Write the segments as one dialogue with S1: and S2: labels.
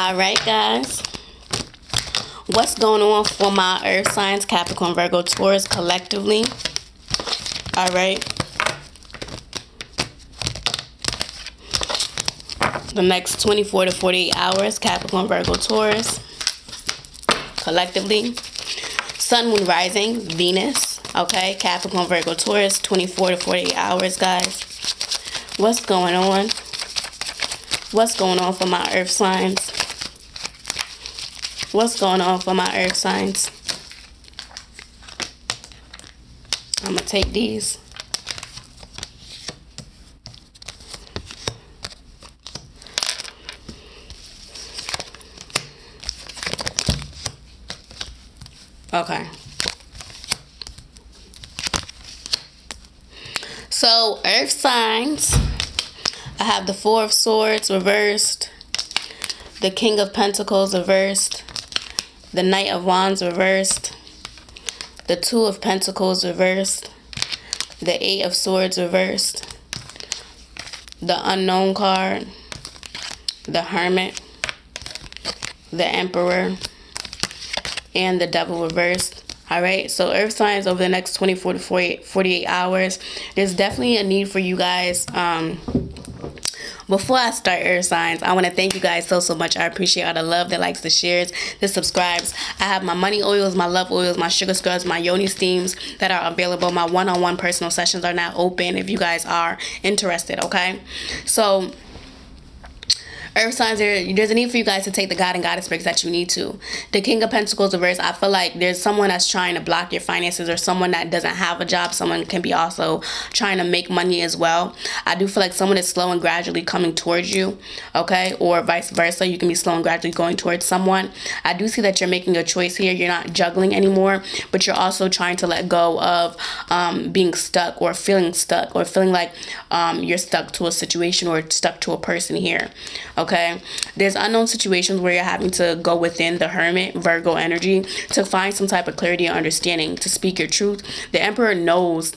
S1: All right, guys. What's going on for my Earth signs, Capricorn, Virgo, Taurus collectively? All right. The next 24 to 48 hours, Capricorn, Virgo, Taurus collectively. Sun, Moon, Rising, Venus. Okay, Capricorn, Virgo, Taurus, 24 to 48 hours, guys. What's going on? What's going on for my Earth signs? What's going on for my earth signs? I'm going to take these. Okay. So, earth signs. I have the Four of Swords reversed, the King of Pentacles reversed, the Knight of Wands reversed, the Two of Pentacles reversed, the Eight of Swords reversed, the Unknown card, the Hermit, the Emperor, and the Devil reversed. All right, so earth signs over the next 24 to 48, 48 hours. There's definitely a need for you guys. Um, before I start air Signs, I want to thank you guys so, so much. I appreciate all the love, the likes, the shares, the subscribes. I have my money oils, my love oils, my sugar scrubs, my yoni steams that are available. My one-on-one -on -one personal sessions are now open if you guys are interested, okay? So earth signs there there's a need for you guys to take the god and goddess breaks that you need to. The king of pentacles reverse i feel like there's someone that's trying to block your finances or someone that doesn't have a job. Someone can be also trying to make money as well. I do feel like someone is slow and gradually coming towards you okay? Or vice versa you can be slow and gradually going towards someone. I do see that you're making a choice here. You're not juggling anymore but you're also trying to let go of um, being stuck or feeling stuck or feeling like um, you're stuck to a situation or stuck to a person here okay there's unknown situations where you're having to go within the hermit virgo energy to find some type of clarity and understanding to speak your truth. The emperor knows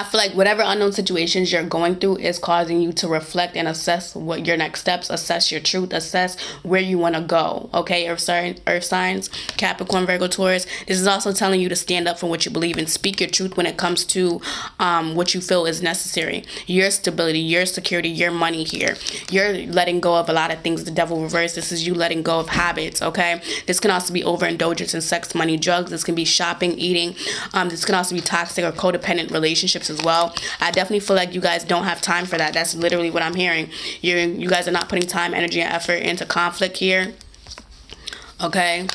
S1: I feel like whatever unknown situations you're going through is causing you to reflect and assess what your next steps, assess your truth, assess where you want to go. Okay, Earth, sign, Earth signs, Capricorn, Virgo, Taurus. This is also telling you to stand up for what you believe and speak your truth when it comes to um, what you feel is necessary. Your stability, your security, your money here. You're letting go of a lot of things. The devil reverse. This is you letting go of habits. Okay, this can also be overindulgence in sex, money, drugs. This can be shopping, eating. Um, this can also be toxic or codependent relationships relationships as well. I definitely feel like you guys don't have time for that. That's literally what I'm hearing. You you guys are not putting time, energy, and effort into conflict here. Okay.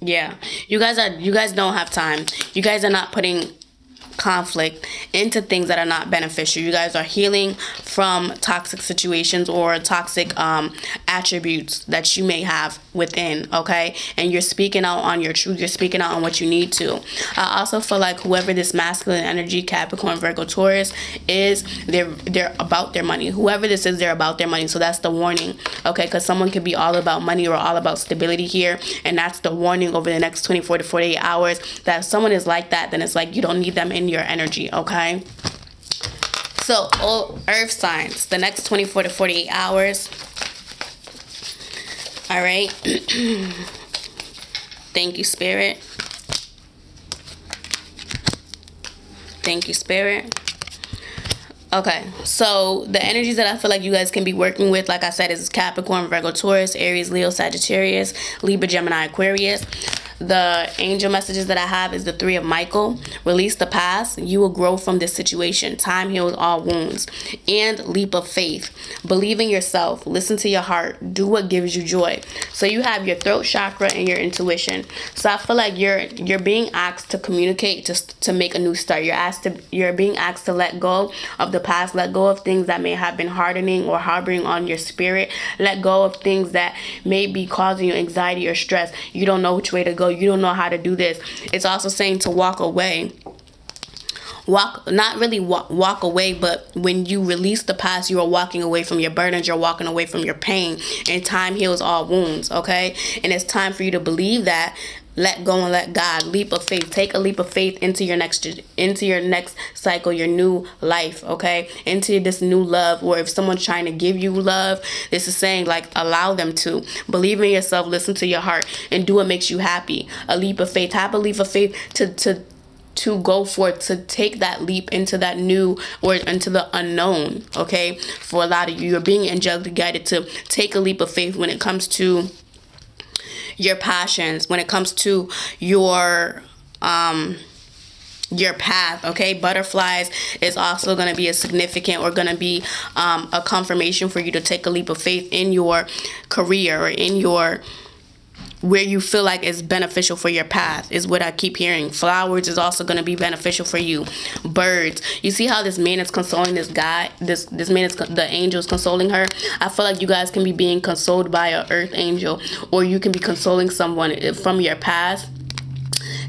S1: Yeah. You guys are you guys don't have time. You guys are not putting conflict into things that are not beneficial. You guys are healing from toxic situations or toxic um, attributes that you may have within, okay? And you're speaking out on your truth. You're speaking out on what you need to. I also feel like whoever this masculine energy, Capricorn, Virgo, Taurus is, they're they're about their money. Whoever this is, they're about their money. So that's the warning, okay? Because someone could be all about money or all about stability here, and that's the warning over the next 24 to 48 hours that if someone is like that, then it's like you don't need them in your energy, okay? So, all earth signs, the next 24 to 48 hours. All right. Thank you, Spirit. Thank you, Spirit. Okay, so the energies that I feel like you guys can be working with, like I said, is Capricorn, Virgo, Taurus, Aries, Leo, Sagittarius, Libra, Gemini, Aquarius the angel messages that I have is the three of Michael. Release the past. You will grow from this situation. Time heals all wounds. And leap of faith. Believe in yourself. Listen to your heart. Do what gives you joy. So you have your throat chakra and your intuition. So I feel like you're you're being asked to communicate just to make a new start. You're asked to you're being asked to let go of the past, let go of things that may have been hardening or harboring on your spirit. Let go of things that may be causing you anxiety or stress. You don't know which way to go you don't know how to do this. It's also saying to walk away. Walk not really walk, walk away but when you release the past you are walking away from your burdens you're walking away from your pain. And time heals all wounds okay? And it's time for you to believe that let go and let God. Leap of faith. Take a leap of faith into your next into your next cycle, your new life, okay? Into this new love. Or if someone's trying to give you love, this is saying like allow them to. Believe in yourself, listen to your heart, and do what makes you happy. A leap of faith. Have a leap of faith to to to go for to take that leap into that new or into the unknown okay for a lot of you you're being angelically guided to take a leap of faith when it comes to your passions, when it comes to your um your path okay? Butterflies is also going to be a significant or going to be um, a confirmation for you to take a leap of faith in your career or in your where you feel like it's beneficial for your path is what I keep hearing. Flowers is also going to be beneficial for you. Birds. You see how this man is consoling this guy? This this man is the angel is consoling her. I feel like you guys can be being consoled by an earth angel or you can be consoling someone eh, from your past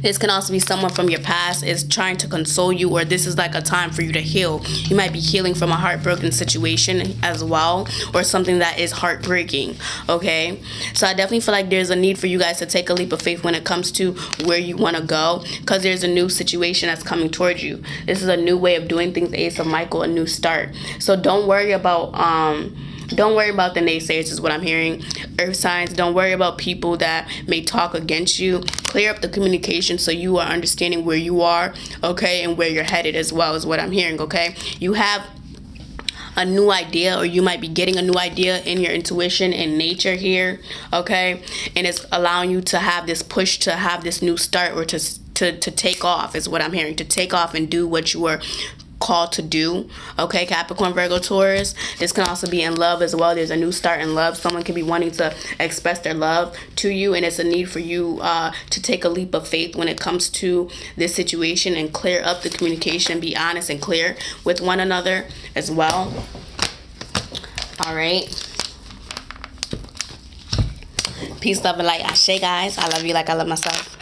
S1: this can also be someone from your past is trying to console you, or this is like a time for you to heal. You might be healing from a heartbroken situation as well, or something that is heartbreaking. Okay, so I definitely feel like there's a need for you guys to take a leap of faith when it comes to where you want to go, because there's a new situation that's coming towards you. This is a new way of doing things. Ace of Michael, a new start. So don't worry about um don't worry about the naysayers, is what I'm hearing. Earth signs, don't worry about people that may talk against you. Clear up the communication so you are understanding where you are, okay, and where you're headed as well, is what I'm hearing, okay? You have a new idea or you might be getting a new idea in your intuition and nature here okay and it's allowing you to have this push to have this new start or to to, to take off is what i'm hearing to take off and do what you were called to do. Okay, Capricorn, Virgo, Taurus. This can also be in love as well. There's a new start in love. Someone can be wanting to express their love to you, and it's a need for you uh, to take a leap of faith when it comes to this situation and clear up the communication, be honest and clear with one another as well. All right. Peace, love, and light. Ashe, guys. I love you like I love myself.